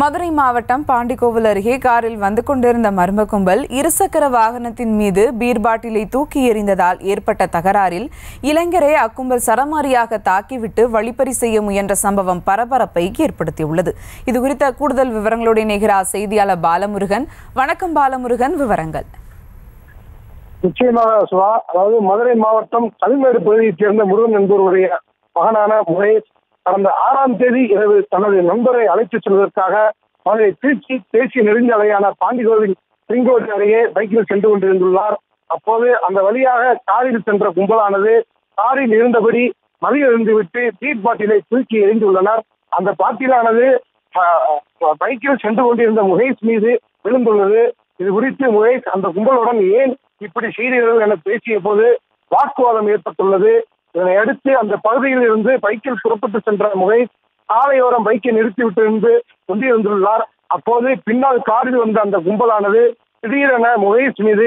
மதுரை மாவட்டம் பாண்டிக்கோவில் அருகே காரில் வந்து கொண்டிருந்த மர்ம கும்பல் இருசக்கர வாகனத்தின் மீது பீர் பாட்டிலை தூக்கி எறிந்ததால் ஏற்பட்ட தகராறில் இளைஞரை அக்கும்பல் சரமாரியாக தாக்கிவிட்டு வழிப்பறி செய்ய முயன்ற சம்பவம் பரபரப்பை ஏற்படுத்தியுள்ளது. இதுகுறித்த கூடுதல் விவரங்களோடு இணைகிறார் செய்தியாளர் பாலமுருகன். வணக்கம் பாலமுருகன் விவரங்கள். நிச்சயமாக சுவா அதாவது மதுரை மாவட்டம் கல்மேடு பகுதியைச் சேர்ந்த முருகன் என்பவருடைய மகனான முகேஷ் கடந்த ஆறாம் தேதி இரவு தனது நண்பரை அழைத்துச் செல்வதற்காக மதுரை திருச்சி தேசிய நெடுஞ்சாலையான பாண்டிகோவில் செங்கோடு அருகே பைக்கில் சென்று கொண்டிருந்துள்ளார். அப்போது அந்த வழியாக காரில் சென்ற கும்பலானது காரில் இருந்தபடி மதியம் இருந்துவிட்டு பீட் பாட்டிலை தூக்கி எரிந்துள்ளனர் அந்த பாட்டிலானது பைக்கில் சென்று கொண்டிருந்த முகேஷ் மீது விழுந்துள்ளது. இது குறித்து முகேஷ் அந்த கும்பலுடன் ஏன் இப்படி செய்தீர்கள் என பேசிய போது வாக்குவாதம் ஏற்பட்டுள்ளது. இதனை அடுத்து அந்த பகுதியில் இருந்து பைக்கில் புறப்பட்டு சென்ற முகேஷ் சாலையோரம் பைக்கை நிறுத்திவிட்டு இருந்து கொண்டிருந்துள்ளார் அப்போது பின்னால் காரில் வந்த அந்த கும்பலானது திடீரென முகேஷ் மீது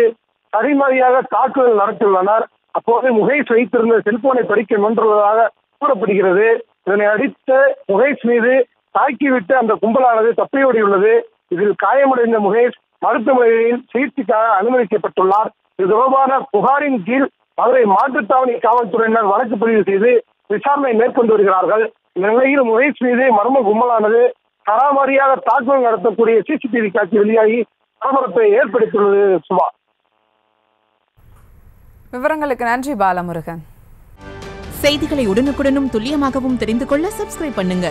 சரிமறையாக தாக்குதல் நடத்தியுள்ளனர். அப்போது முகேஷ் வைத்திருந்த செல்போனை பறிக்க முயன்றுள்ளதாக கூறப்படுகிறது. இதனை அடித்த முகேஷ் மீது தாக்கிவிட்டு அந்த கும்பலானது தப்பியோடியுள்ளது. இதில் காயமடைந்த முகேஷ் மருத்துவமனையில் சிகிச்சைக்காக அனுமதிக்கப்பட்டுள்ளார். இது தொடர்பான புகாரின் கீழ் மதுரை மாட்டுத்தாவணி காவல்துறையினர் வழக்கு பதிவு செய்து விசாரணை மேற்கொண்டு வருகிறார்கள். இந்த நிலையில் முகேஷ் மீது மர்ம கும்பலானது சராமாரியாக தாக்குதல் நடத்தக்கூடிய சிசிடிவி காட்சி வெளியாகி பரபரப்பை ஏற்படுத்தியுள்ளது சுபா. விவரங்களுக்கு நன்றி பாலமுருகன். செய்திகளை உடனுக்குடனும் துல்லியமாகவும் தெரிந்து கொள்ள சப்ஸ்கிரைப் பண்ணுங்க.